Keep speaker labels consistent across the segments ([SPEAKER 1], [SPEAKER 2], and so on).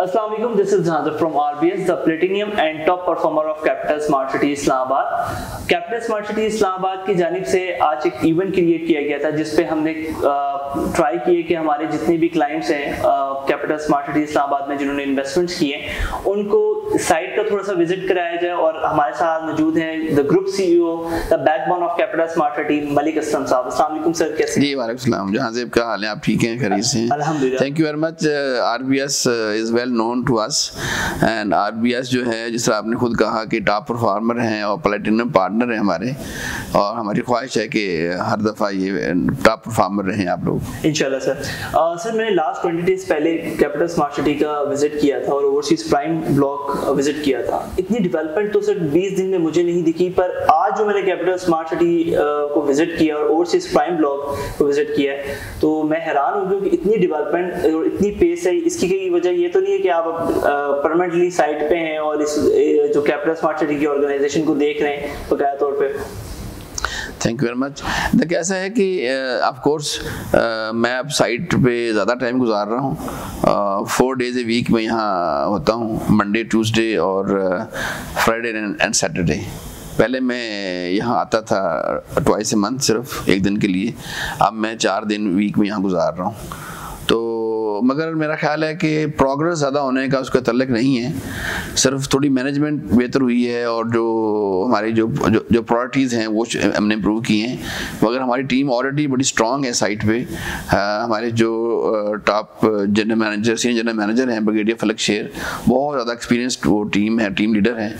[SPEAKER 1] Assalamualaikum, this is Jhanzar from RBS, the platinum and top performer of Capital Smart City Islamabad. Capital smart city Islamabad की जानब से आज एक event create किया गया था जिसपे हमने ट्राई किए कि हमारे जितने भी क्लाइंट्स हैं कैपिटल स्मार्ट सिटी इस्लामाबाद में जिन्होंने इन्वेस्टमेंट्स किए उनको साइट का थोड़ा सा विज़िट कराया जाए और हमारे साथ मौजूद हैं the group CEO the backbone of capital smart city Malik Aslam साहब। अस्सलाम वालेकुम सर कैसे
[SPEAKER 2] जी वालेकुम सलाम। जहाँ का हाल है? आप ठीक हैं? खरीद से
[SPEAKER 1] अल्हम्दुलिल्लाह।
[SPEAKER 2] Thank you very much RBS is well known to us and RBS जो है जिस तरह आपने खुद कहा कि टॉप परफॉर्मर हैं और प्लेटिनम पार्टनर हैं हमारे और हमारी ख्वाहिश है कि हर दफ़ा ये टॉप परफॉर्मर रहें आप लोग।
[SPEAKER 1] इंशाल्लाह सर। आ, सर मैंने लास्ट ट्वेंटी डेज़ पहले कैपिटल स्मार्ट सिटी का विज़िट किया था और ओवरसीज प्राइम ब्लॉक विज़िट किया था। इतनी डेवलपमेंट तो सर 20 दिन में मुझे नहीं दिखी पर आज जो मैंने कैपिटल स्मार्ट सिटी को विज़िट किया और ओवरसीज प्राइम ब्लॉक को विज़िट किया तो मैं हैरान हो गया कि इतनी डेवलपमेंट और इतनी पेस है इसकी कई वजह ये तो नहीं है कि आप परमानेंटली साइट पे हैं और इस जो कैपिटल स्मार्ट सिटी की ऑर्गेनाइजेशन को देख रहे हैं, बकाया तौर पर
[SPEAKER 2] थैंक यू वेरी मच देखिए ऐसा है कि ऑफ़ कोर्स मैं अब साइट पे ज़्यादा टाइम गुजार रहा हूँ। फोर डेज़ ए वीक में यहाँ होता हूँ मंडे ट्यूसडे और फ्राइडे एंड सैटरडे पहले मैं यहाँ आता था ट्वाइस ए मंथ सिर्फ़, एक दिन के लिए। अब मैं चार दिन वीक में यहाँ गुजार रहा हूँ। मगर मेरा ख्याल है कि प्रोग्रेस ज़्यादा होने का उसका तल्लक नहीं है। सिर्फ़ थोड़ी मैनेजमेंट बेहतर हुई है और जो हमारी जो जो, जो हैं वो हमने इम्प्रूव की हैं। मगर हमारी टीम ऑलरेडी बड़ी स्ट्रॉन्ग है साइट पे। आ, हमारे जो top general manager senior general manager हैं ब्रिगेडियर फलक शेर बहुत ज़्यादा एक्सपीरियंसड वो टीम है टीम लीडर हैं।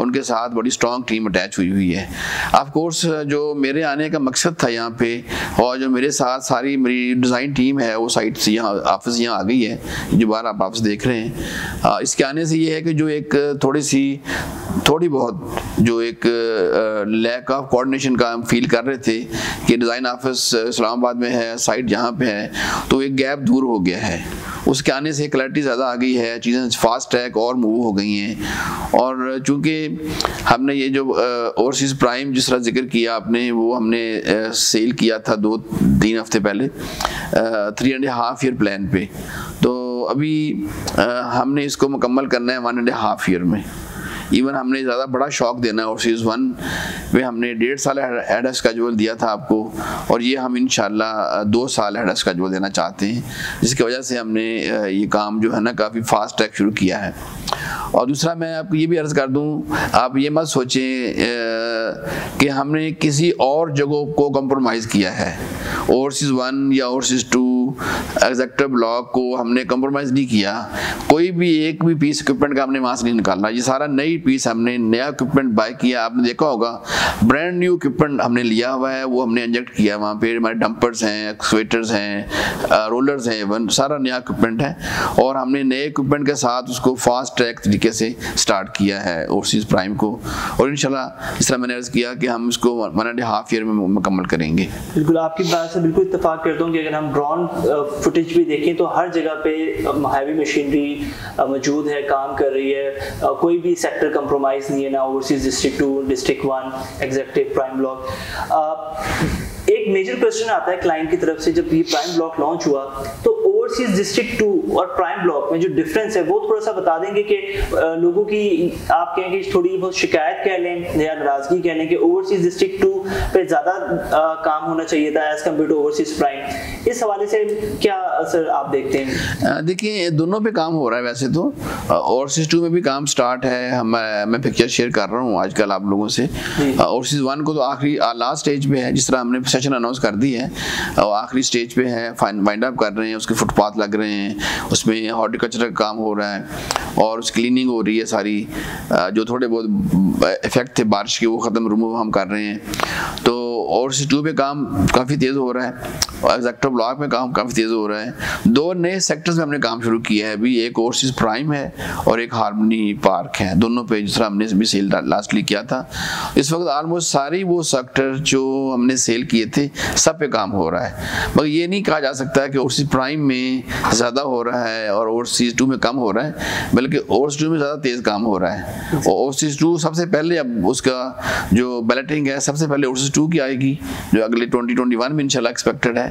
[SPEAKER 2] उनके साथ बड़ी स्ट्रॉन्ग टीम अटैच हुई हुई है। ऑफ़ कोर्स जो मेरे आने का मकसद था यहाँ पे और जो मेरे साथ सारी मेरी डिज़ाइन टीम है वो साइट से यहाँ ऑफ़िस वापस यहाँ आ गई है, जो बार आप वापस देख रहे हैं। इसके आने से ये है कि जो एक थोड़ी सी थोड़ी बहुत जो एक लैक ऑफ़ कोऑर्डिनेशन का हम फील कर रहे थे कि डिज़ाइन ऑफ़िस इस्लामाबाद में है साइट जहाँ पे है तो एक गैप दूर हो गया है। उसके आने से क्लैरिटी ज़्यादा आ गई है, चीज़ें फास्ट ट्रैक और मूव हो गई हैं। और चूँकि हमने ये जो ओवरसीज़ प्राइम जिस तरह ज़िक्र किया आपने, वो हमने सेल किया था दो, तीन हफ़्ते पहले three and half year plan पे। तो अभी हमने इसको मुकम्मल करना है वन एंड हाफ़ ईयर में। इवन हमने ज़्यादा बड़ा शौक देना है और सीज़ वन में हमने डेढ़ साल हेड स्केजुअल दिया था आपको। और ये हम इन दो साल हेड स्केजुअल देना चाहते हैं, जिसकी वजह से हमने ये काम जो है ना काफ़ी फास्ट ट्रैक शुरू किया है। और दूसरा मैं आपको ये भी अर्ज़ कर दूँ, आप ये मत सोचें कि हमने किसी और जगह को कम्प्रोमाइज़ किया है। ओवरसीज़ वन या ओवरसीज़ टू एग्जेक्टिव ब्लॉक को हमने कंप्रोमाइज़ नहीं किया। कोई भी एक भी पीस इक्विपमेंट का हमने वहाँ से नहीं निकालना ये सारा नई पीस हमने, नया इक्विपमेंट बाय किया, आपने देखा होगा। ब्रांड न्यू इक्विपमेंट हमने लिया हुआ है, वो हमने इंजेक्ट किया वहाँ पे। हमारे डंपर्स हैं स्वेटर्स हैं रोलर्स हैं इवन सारा नया इक्विपमेंट है। और हमने नए इक्विपमेंट के साथ उसको फास्ट ट्रैक तरीके से स्टार्ट किया है ओवरसीज़ प्राइम को। और इंशाल्लाह जिस तरह मैंने अर्ज़ किया कि हम इसको वन एंड हाफ़ ईयर में मुकम्मल करेंगे।
[SPEAKER 1] बिल्कुल, आपकी बात से बिल्कुल इतफाक करता हूँ कि अगर हम ड्रोन फुटेज भी देखें तो हर जगह पे हैवी मशीनरी मौजूद है, काम कर रही है। कोई भी सेक्टर कंप्रोमाइज नहीं है ना overseas district two district one executive prime block एक मेजर क्वेश्चन आता है क्लाइंट की तरफ़ से, जब ये प्राइम ब्लॉक लॉन्च हुआ तो ओवरसीज डिस्ट्रिक्ट टू और प्राइम ब्लॉक में जो डिफरेंस है वो थोड़ा सा बता देंगे कि लोगों की आप कहें कि थोड़ी बहुत शिकायत कह लें या नाराज़गी कह लें कि ओवरसीज डिस्ट्रिक्ट टू पे ज़्यादा काम होना चाहिए था as compare to overseas prime इस हवाले से क्या असर आप देखते हैं?
[SPEAKER 2] देखिए दोनों पे काम हो रहा है वैसे तो। ओवरसीज टू में भी काम स्टार्ट है। हम मैं पिक्चर शेयर कर रहा हूँ आजकल आप लोगों से। ओवरसीज वन को तो आखिरी लास्ट स्टेज पे है जिस तरह हमने सेशन अनाउंस कर दी है। और आखिरी स्टेज पे है वाइंड अप कर रहे हैं उसके फुटपाथ लग रहे हैं, उसमें हॉर्टिकल्चर का काम हो रहा है और उस क्लीनिंग हो रही है सारी जो थोड़े बहुत इफ़ेक्ट थे बारिश के वो ख़त्म रिमूव हम कर रहे हैं। तो और टू पे काम काफ़ी तेज़ हो रहा है और एग्जेक्टिव ब्लॉक में काम काफ़ी तेज़ हो रहा है। दो नए सेक्टर्स में हमने काम शुरू किया है। अभी एक ओवरसीज प्राइम है और एक हारमोनी पार्क है। दोनों पे जिस हमने भी सेल लास्टली किया था। इस वक्त ऑलमोस्ट सारी वो सेक्टर जो हमने सेल किए थे, सब पे काम हो रहा है। मगर ये नहीं कहा जा सकता कि ओवरसीज प्राइम में ज़्यादा हो रहा है और ओवरसीज टू में कम हो रहा है, बल्कि ओवरसीज टू में ज़्यादा तेज़ काम हो रहा है। ओवरसीज टू सबसे पहले अब उसका जो बैलेटिंग है, सबसे पहले ओवरसीज टू की आएगी जो अगले ट्वेंटी ट्वेंटी वन में इंशाल्लाह एक्सपेक्टेड है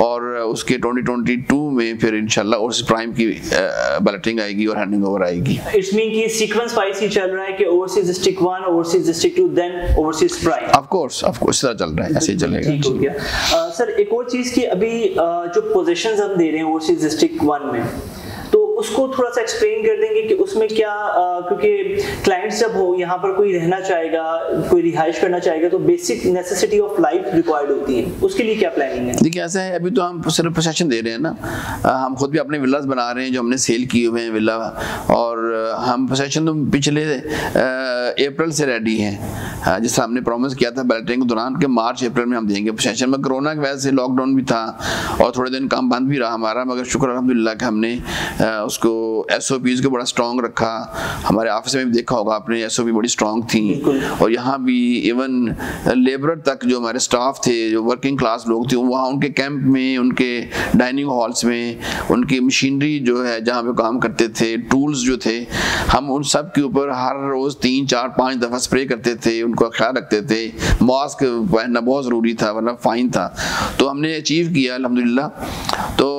[SPEAKER 2] और उसके 2022 में फिर इंशाल्लाह ओवरसीज प्राइम की बैलेटिंग आएगी और हैंडिंग ओवर आएगी।
[SPEAKER 1] इट्स मीन कि सीक्वेंस वाइज ही चल रहा है कि overseas district 1 overseas district 2 then overseas prime
[SPEAKER 2] of course of course तरह चल रहा है ऐसे ही चलेगा।
[SPEAKER 1] ठीक हो गया। सर एक और चीज़ की अभी जो पोजीशंस हम दे रहे हैं ओवरसीज डिस्ट्रिक्ट 1 में उसको थोड़ा सा एक्सप्लेन कर देंगे कि उसमें क्या आ, क्योंकि क्लाइंट्स जब हो यहाँ पर कोई रहना चाहेगा कोई रिहाइश करना चाहेगा तो basic necessity of life required होती है। उसके लिए क्या प्लानिंग है?
[SPEAKER 2] देखिए ऐसा है अभी तो हम सिर्फ़ प्रशासन दे रहे हैं ना। हम खुद भी अपने विलास बना रहे हैं जो हमने सेल किए हुए हैं विला और हम प्रशासन तो पिछले अप्रैल से रेडी हैं। जिससे हमने प्रॉमिस किया था बैलेटिंग के दौरान कि मार्च अप्रैल में हम देंगे। प्रशासन में कोरोना की वजह से लॉकडाउन भी था और थोड़े दिन काम बंद भी रहा हमारा। मगर शुक्र अलहमदिल्ला कि हमने उसको एस को बड़ा स्ट्रॉन्ग रखा। हमारे ऑफ़िस में भी देखा होगा आपने एस बड़ी स्ट्रॉन्ग थी। और यहाँ भी इवन लेबर तक जो हमारे स्टाफ थे जो वर्किंग क्लास लोग थे वहाँ उनके कैंप में उनके डाइनिंग हॉल्स में उनकी मशीनरी जो है जहाँ पे काम करते थे टूल्स जो थे हम उन सब के ऊपर हर रोज़ तीन चार पाँच दफ़ा स्प्रे करते थे उनको ख्याल रखते थे। मास्क पहनना बहुत ज़रूरी था वरना फ़ाइन था। तो हमने अचीव किया अलहमदिल्ला तो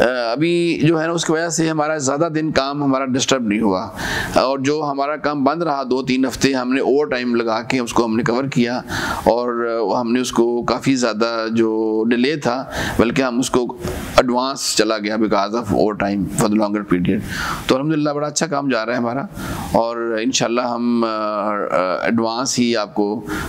[SPEAKER 2] अभी जो है ना, उसकी वजह से हमारा ज़्यादा दिन काम हमारा डिस्टर्ब नहीं हुआ। और जो हमारा काम बंद रहा दो तीन हफ़्ते हमने ओवर टाइम लगा के उसको हमने कवर किया और हमने उसको काफ़ी ज़्यादा जो डिले था, बल्कि हम उसको एडवांस चला गया because of over time for the longer period तो अलहमदिल्ला बड़ा अच्छा काम जा रहा है हमारा और इन हम एडवांस ही आपको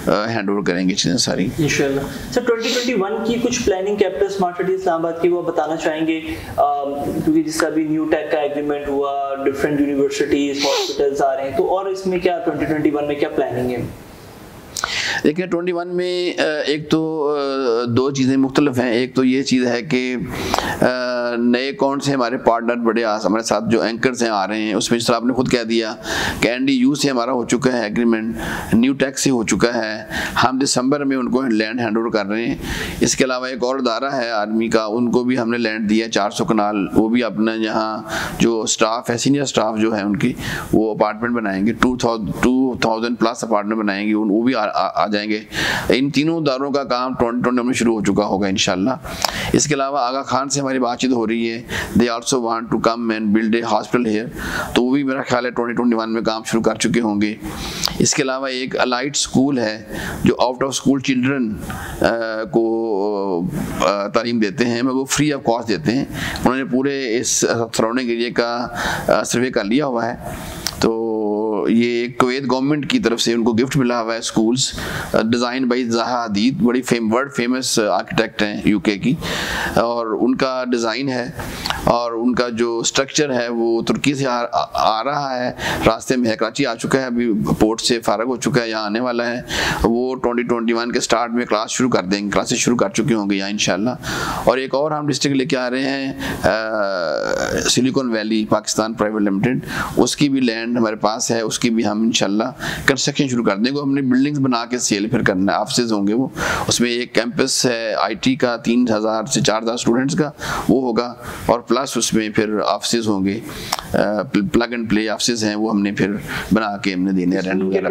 [SPEAKER 2] हैंड ओवर करेंगे चीज़ें सारी।
[SPEAKER 1] इन सर 2021 की कुछ planning capital smart city Islamabad की वो बताना चाहेंगे? क्योंकि जिसका अभी न्यू टेक का एग्रीमेंट हुआ डिफरेंट यूनिवर्सिटीज हॉस्पिटल्स आ रहे हैं तो और इसमें क्या 2021 में क्या प्लानिंग है?
[SPEAKER 2] देखिए ट्वेंटी वन में एक तो दो चीज़ें मुख्तलफ हैं। एक तो ये चीज़ है कि नए कौन से हमारे पार्टनर बड़े हमारे साथ जो एंकर्स हैं आ रहे हैं उसमें जिस आपने खुद कह दिया कि एन से हमारा हो चुका है एग्रीमेंट न्यू टैक्स से हो चुका है हम दिसंबर में उनको लैंड हैंड कर रहे हैं। इसके अलावा एक और अदारा है आर्मी का उनको भी हमने लैंड दिया चार सौ कनाल वो भी अपना यहाँ जो स्टाफ है सीनियर स्टाफ जो है उनकी वो अपार्टमेंट बनाएँगे टू थाउज़ेंड प्लस अपार्टमेंट बनाएँगे वो भी आ, आ, आ जाएँगे। इन तीनों दारों का काम ट्वेंटी ट्वेंटी में शुरू हो चुका होगा इनशाला इसके अलावा आगा खान से हमारी बातचीत हो रही है। They also want to come and build a hospital here तो वो भी मेरा ख्याल है ट्वेंटी ट्वेंटी वन में काम शुरू कर चुके होंगे। इसके अलावा एक अलाइट स्कूल है, जो आउट ऑफ़ स्कूल चिल्ड्रन को तालीम देते हैं। मैं वो फ्री ऑफ़ कॉस्ट देते हैं। उन्होंने पूरे इस सराउंडिंग एरिया का सर्वे कर लिया हुआ है। ये कुवैत गवर्नमेंट की तरफ़ से उनको गिफ्ट मिला हुआ है schools design by Zaha Hadid बड़ी फेम वर्ल्ड फ़ेमस आर्किटेक्ट हैं यूके की। और उनका डिज़ाइन है और उनका जो स्ट्रक्चर है वो तुर्की से आ, आ रहा है। रास्ते में है कराची आ चुका है अभी पोर्ट से फारग हो चुका है यहाँ आने वाला है। वो 2021 के स्टार्ट में क्लास शुरू कर देंगे क्लासेस शुरू कर चुके होंगे यहाँ इनशाला और एक और हम डिस्ट्रिक्ट लेके आ रहे हैं Silicon Valley Pakistan private limited उसकी भी लैंड हमारे पास है उसकी भी हम इनशाला कंस्ट्रक्शन शुरू कर देंगे। हमने बिल्डिंग्स बना के सेल फिर करना है। ऑफ़िस होंगे वो। उसमें एक कैंपस है आईटी का तीन हज़ार से चार हज़ार स्टूडेंट्स का वो होगा। और प्लस उसमें फिर ऑफ़िस होंगे प्लग एंड प्ले ऑफ़िस हैं वो हमने फिर बना के हमने देने रेंट वगैरह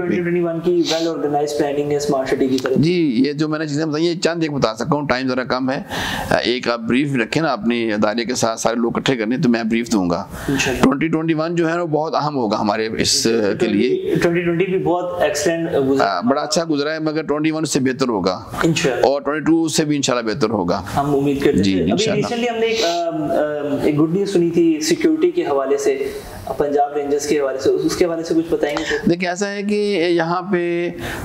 [SPEAKER 2] जी ये जो मैंने चीज़ें बताई चंद एक बता सकता हूँ टाइम ज़रा कम है। एक आप ब्रीफ रखें ना अपने अदारे के साथ सारे लोग इकट्ठे करने तो मैं ब्रीफ दूँगा। ट्वेंटी ट्वेंटी वन जो है वो बहुत अहम होगा हमारे इस के लिए।
[SPEAKER 1] ट्वेंटी ट्वेंटी भी बहुत एक्सलेंट
[SPEAKER 2] हाँ, बड़ा अच्छा गुजरा है मगर ट्वेंटी वन से बेहतर होगा। और ट्वेंटी टू से भी इंशाल्लाह बेहतर होगा।
[SPEAKER 1] हम उम्मीद करते हैं। अभी रिसेंटली हमने एक, एक गुड न्यूज़ सुनी थी सिक्योरिटी के हवाले से पंजाब रेंजर्स के हवाले से। उसके हवाले से कुछ बताएँगे तो?
[SPEAKER 2] देखिए ऐसा है कि यहाँ पे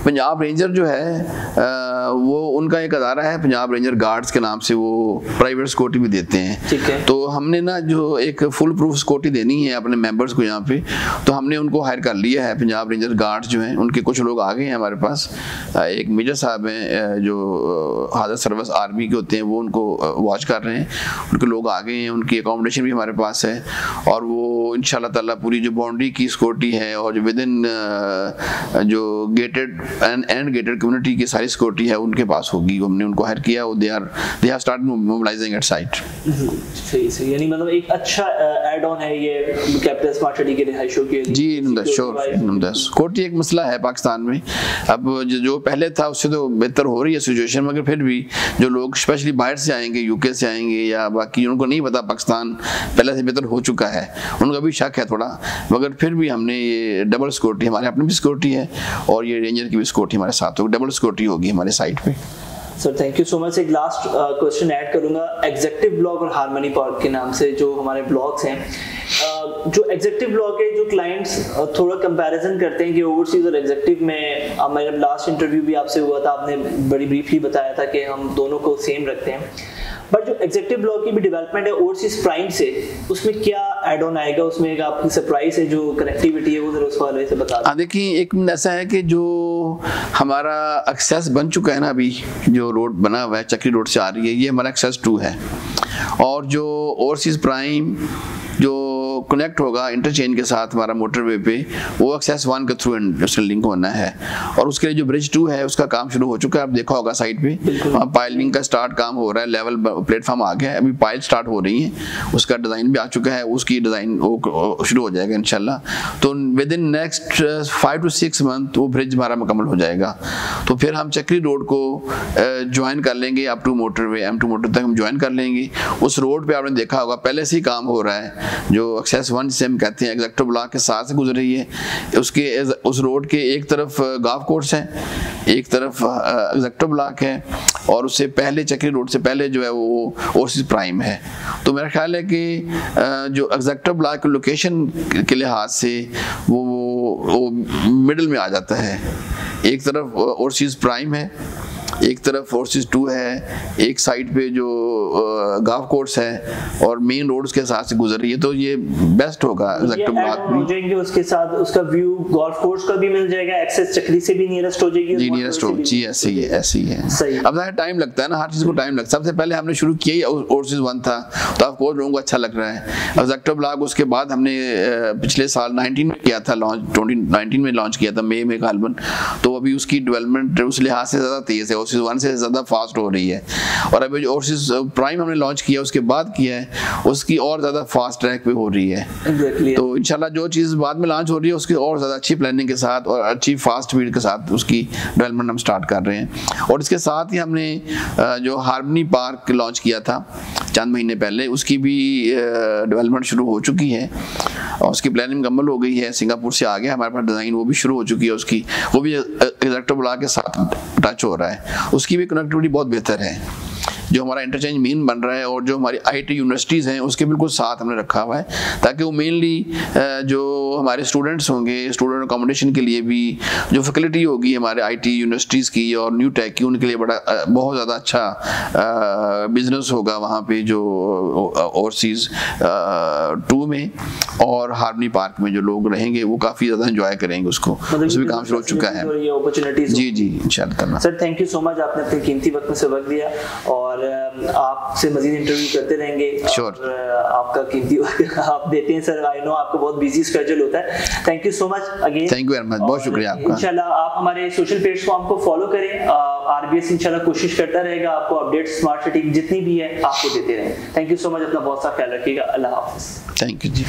[SPEAKER 2] पंजाब रेंजर जो है आ, वो उनका एक अदारा है पंजाब रेंजर गार्ड्स के नाम से वो प्राइवेट सिक्योरिटी भी देते हैं।
[SPEAKER 1] ठीक है।
[SPEAKER 2] तो हमने ना जो एक फुल प्रूफ सिक्योरिटी देनी है अपने मेंबर्स को यहाँ पे तो हमने उनको हायर कर लिया है पंजाब रेंजर गार्ड्स जो हैं उनके कुछ लोग आ गए हैं हमारे पास। एक मेजर साहब हैं जो हाजर सर्विस आर्मी के होते हैं वो उनको वॉच कर रहे हैं। उनके लोग आ गए हैं उनकी अकोमोडेशन भी हमारे पास है। और वो इन ताला पूरी जो बाउंड्री की सिक्योरिटी है और जो विद इन जो gated and and gated community की सारी सिक्योरिटी है उनके पास होगी। हमने उनको हायर किया they are they have start mobilising at site
[SPEAKER 1] सही सही। यानी मतलब एक अच्छा ऐड ऑन है ये कैपिटल स्मार्ट सिटी के रिहायशों के लिए।
[SPEAKER 2] जी श्योर कोटी एक मसला है पाकिस्तान में। अब जो पहले था, उससे तो बेहतर हो रही है सिचुएशन मगर फिर भी जो लोग स्पेशली बाहर से आएँगे यूके से आएँगे, या बाकी उनको नहीं पता पाकिस्तान पहले से बेहतर हो चुका है। उनका भी शक है थोड़ा, मगर फिर भी हमने ये डबल सिक्योरिटी हमारे अपनी भी सिक्योरिटी है, और ये रेंजर की भी सिक्योरिटी हमारे साथ होगी डबल सिक्योरिटी होगी हमारे साइट पे।
[SPEAKER 1] Sir thank you so much एक लास्ट क्वेश्चन ऐड करूँगा. एग्जेक्टिव ब्लॉग और हारमोनी पार्क के नाम से जो हमारे ब्लॉग्स हैं जो एग्जेक्टिव ब्लॉग है, जो क्लाइंट्स थोड़ा कंपैरिजन करते हैं कि ओवरसीज और एग्जेक्टिव में मेरा लास्ट इंटरव्यू भी आपसे हुआ था, आपने बड़ी ब्रीफली बताया था कि हम दोनों को सेम रखते हैं। बट जो एग्जेक्टिव ब्लॉक की भी डेवलपमेंट है ओवरसीज प्राइम से, उसमें क्या एड ऑन आएगा? उसमें एक आपकी सरप्राइज़ है, जो कनेक्टिविटी है, वो जरा उस वाले से बता
[SPEAKER 2] हाँ देखिए, एक ऐसा है कि जो हमारा एक्सेस बन चुका है ना अभी, जो रोड बना हुआ है, चक्री रोड से आ रही है, ये हमारा एक्सेस टू है। और जो ओवरसीज प्राइम कनेक्ट होगा इंटरचेंज के साथ हमारा मोटरवे पे वो एक्सेस वन के थ्रू इंडस्ट्रियल लिंक होना है। और उसके लिए जो ब्रिज टू है उसका काम शुरू हो चुका है आप देखा होगा साइड पे। वहाँ पाइलिंग का स्टार्ट काम हो रहा है लेवल प्लेटफॉर्म आ गया है अभी पाइल स्टार्ट हो रही है। उसका डिज़ाइन भी आ चुका है उसकी डिज़ाइन शुरू हो जाएगा इनशाला तो within next five to six month वो ब्रिज हमारा मुकम्मल हो जाएगा। तो फिर हम चक्री रोड को ज्वाइन कर लेंगे up to motorway M two motor तक हम ज्वाइन कर लेंगे। उस रोड पे आपने देखा होगा पहले से ही काम हो रहा है जो एक्सेस वन जिसे हम कहते हैं एग्जेक्टिव ब्लॉक के साथ से गुजर रही है। उसके, उस रोड के एक तरफ़ गाफ कोर्स है, एक तरफ़ एग्जेक्टिव ब्लॉक है, और उससे पहले, चक्री रोड से पहले जो है वो ओवरसीज प्राइम है। तो मेरा ख्याल है कि जो एग्जेक्टिव ब्लॉक की लोकेशन के लिहाज से वो वो मिडल में आ जाता है। एक तरफ़ ओवरसीज प्राइम है एक तरफ़ फोर्सेस टू है एक साइड पे जो गाफ कोर्स है और मेन रोड उसके साथ से गुजर रही है तो ये बेस्ट होगा
[SPEAKER 1] जाएँगे उसके साथ उसका व्यू गोल्फ कोर्स का भी मिल जाएगा एक्सेस चक्री से भी नियरेस्ट हो जाएगी
[SPEAKER 2] जी नियरेस्ट हो जी ऐसे ही है ऐसे ही है। अब टाइम लगता है ना हर चीज़ को टाइम लगता है। सबसे पहले हमने शुरू किया ही ओवरसीज वन था तो आप कोर्स लोगों को अच्छा लग रहा है। अब एग्जेक्टिव ब्लॉग उसके बाद हमने पिछले साल 19 में किया था लॉन्च 2019 में लॉन्च किया था मई में गालबन तो अभी उसकी डेवलपमेंट उस लिहाज से ज़्यादा तेज़ है ओवरसीज वन से ज़्यादा फास्ट हो रही है। और अभी जो ओवरसीज प्राइम हमने लॉन्च किया उसके बाद किया है उसकी और ज़्यादा फास्ट ट्रैक पे हो रही है। Exactly. तो इंशाल्लाह जो चीज़ बाद में लॉन्च हो रही है उसकी और ज़्यादा अच्छी प्लानिंग के साथ और अच्छी फास्ट स्पीड के साथ उसकी डेवलपमेंट हम स्टार्ट कर रहे हैं। और इसके साथ ही हमने जो हारमनी पार्क लॉन्च किया था चंद महीने पहले उसकी भी डेवलपमेंट शुरू हो चुकी है। और उसकी प्लानिंग मुकम्मल हो गई है। सिंगापुर से आ गया हमारे पास डिज़ाइन वो भी शुरू हो चुकी है उसकी। वो भी एक्टर बुला के साथ टच हो रहा है। उसकी भी कनेक्टिविटी बहुत बेहतर है। जो हमारा इंटरचेंज मेन बन रहा है और जो हमारी आईटी यूनिवर्सिटीज़ हैं उसके बिल्कुल साथ हमने रखा हुआ है ताकि वो मेनली जो हमारे स्टूडेंट्स होंगे स्टूडेंट अकोमोडेशन के लिए भी जो फैकल्टी होगी हमारे आईटी यूनिवर्सिटीज़ की और न्यू टेक की उनके लिए बड़ा बहुत ज़्यादा अच्छा बिज़नेस होगा वहाँ पे जो ओवरसीज़ टू में और हार्मनी पार्क में जो लोग रहेंगे वो काफ़ी ज़्यादा इंजॉय करेंगे उसको। मतलब उसमें काम शुरू हो चुका है। जी जी इंशाल्लाह
[SPEAKER 1] sir thank you so much आपने अपने कीमती वक्त में से वक्त दिया और आपसे मजीद इंटरव्यू करते रहेंगे
[SPEAKER 2] sure.
[SPEAKER 1] और आपका कीमती आप देते हैं सर आई नो आपका बहुत बिज़ी स्केड्यूल होता है. Thank you so much again
[SPEAKER 2] thank you very much बहुत शुक्रिया आपका।
[SPEAKER 1] इंशाल्लाह आप हमारे सोशल प्लेटफॉर्म को फॉलो करें. आरबीएस इंशाल्लाह कोशिश करता रहेगा आपको अपडेट स्मार्ट सिटी जितनी भी है आपको देते रहें. थैंक यू सो मच अपना बहुत सा ख्याल रखिएगा. अल्लाह हाफिज.
[SPEAKER 2] Thank you ji.